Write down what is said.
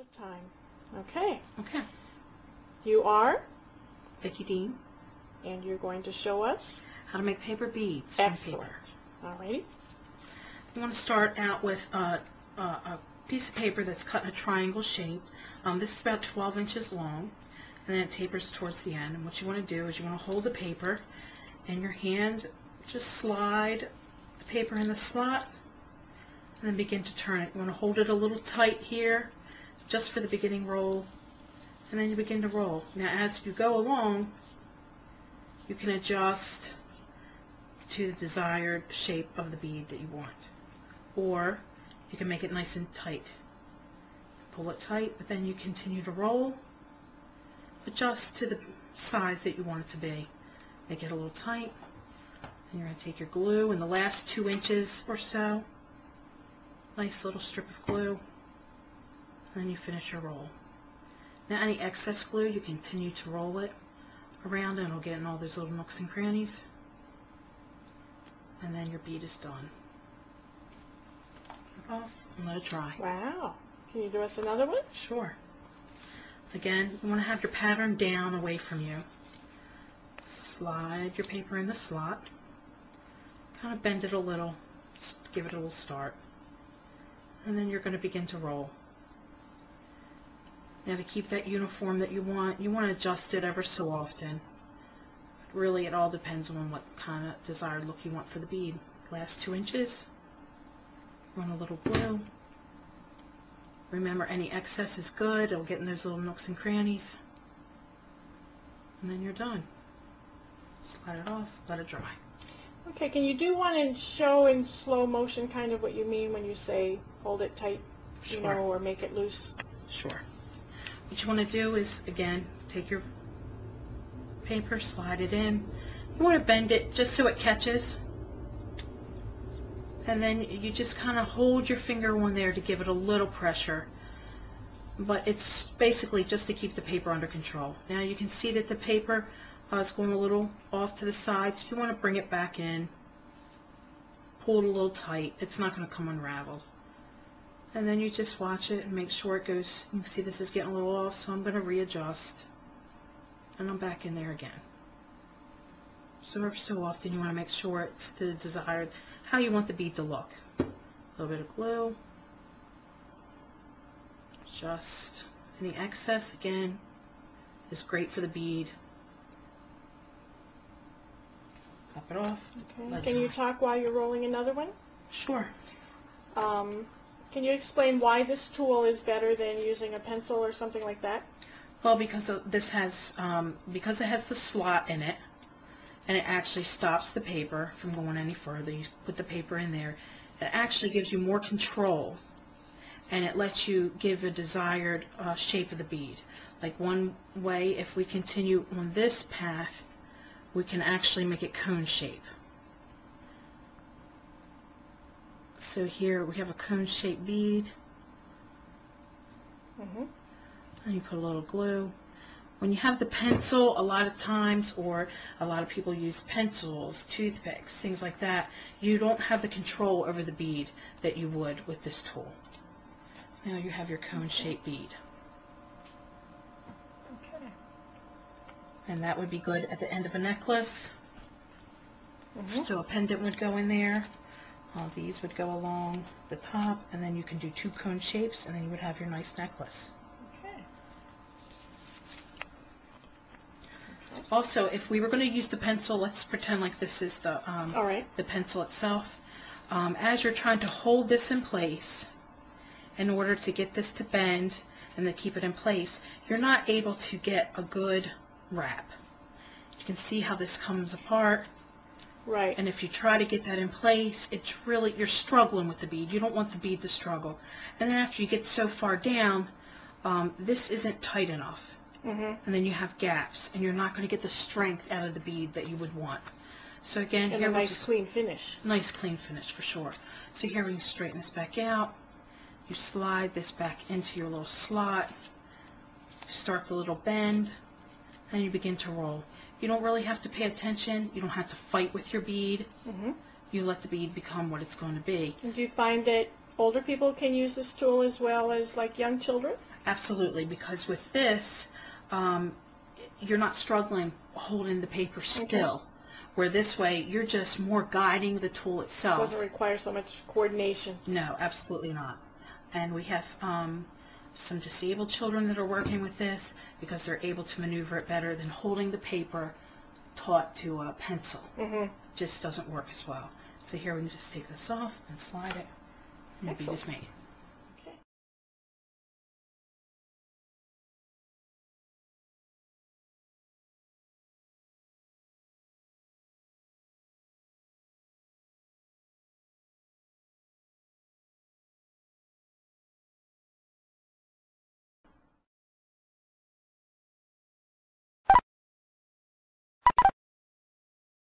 of time. Okay. Okay. You are, Vicki Dean, and you're going to show us. how to make paper beads from Excellent. paper. Alrighty. You want to start out with a, a, a piece of paper that's cut in a triangle shape. Um, this is about 12 inches long, and then it tapers towards the end. And what you want to do is you want to hold the paper, and your hand just slide the paper in the slot, and then begin to turn it. You want to hold it a little tight here, just for the beginning roll, and then you begin to roll. Now as you go along, you can adjust to the desired shape of the bead that you want. Or you can make it nice and tight. Pull it tight, but then you continue to roll. Adjust to the size that you want it to be. Make it a little tight. And you're going to take your glue in the last two inches or so. Nice little strip of glue. And then you finish your roll. Now any excess glue, you continue to roll it around and it'll get in all those little nooks and crannies and then your bead is done. Off and let it dry. Wow. Can you do us another one? Sure. Again, you want to have your pattern down away from you. Slide your paper in the slot. Kind of bend it a little. Just give it a little start. And then you're going to begin to roll. Now to keep that uniform that you want, you want to adjust it ever so often. Really, it all depends on what kind of desired look you want for the bead. Last two inches. Run a little glue. Remember, any excess is good. It'll get in those little nooks and crannies. And then you're done. Slide it off, let it dry. Okay, can you do one and show in slow motion kind of what you mean when you say hold it tight, you Sure. know, or make it loose? Sure. What you want to do is, again, take your paper, slide it in. You want to bend it just so it catches. And then you just kind of hold your finger on there to give it a little pressure. But it's basically just to keep the paper under control. Now you can see that the paper uh, is going a little off to the sides. You want to bring it back in. Pull it a little tight. It's not going to come unraveled and then you just watch it and make sure it goes you can see this is getting a little off so I'm going to readjust. And I'm back in there again. So every so often you want to make sure it's the desired how you want the bead to look. A little bit of glue. Just any excess again is great for the bead. Pop it off. Okay. Can you talk while you're rolling another one? sure. Um, can you explain why this tool is better than using a pencil or something like that? Well, because this has, um, because it has the slot in it, and it actually stops the paper from going any further. You put the paper in there. It actually gives you more control, and it lets you give a desired uh, shape of the bead. Like one way, if we continue on this path, we can actually make it cone shape. So here we have a cone shaped bead. Mm-hmm. and you put a little glue. When you have the pencil, a lot of times, or a lot of people use pencils, toothpicks, things like that, you don't have the control over the bead that you would with this tool. Now you have your cone-shaped bead. Okay. And that would be good at the end of a necklace. Mhm. So a pendant would go in there. All these would go along the top, and then you can do two cone shapes, and then you would have your nice necklace. Okay. Also, if we were going to use the pencil, let's pretend like this is the um, All right. the pencil itself. Um, as you're trying to hold this in place, in order to get this to bend and to keep it in place, you're not able to get a good wrap. You can see how this comes apart, Right. and if you try to get that in place, it's really, you're struggling with the bead. You don't want the bead to struggle. And then after you get so far down, um, this isn't tight enough Mm-hmm. and then you have gaps, and you're not going to get the strength out of the bead that you would want. So again, And here a nice just- clean finish. nice clean finish for sure. So here we straighten this back out. You slide this back into your little slot. Start the little bend, and you begin to roll. You don't really have to pay attention. You don't have to fight with your bead. Mm-hmm. You let the bead become what it's going to be. And do you find that older people can use this tool as well as like young children? Absolutely, because with this, um, you're not struggling holding the paper still. Where this way, you're just more guiding the tool itself. It Doesn't require so much coordination. No, absolutely not. And we have um, some disabled children that are working with this because they're able to maneuver it better than holding the paper taut to a pencil. Mm-hmm. Just doesn't work as well. So here we can just take this off and slide it. And it'll be Excellent. just made.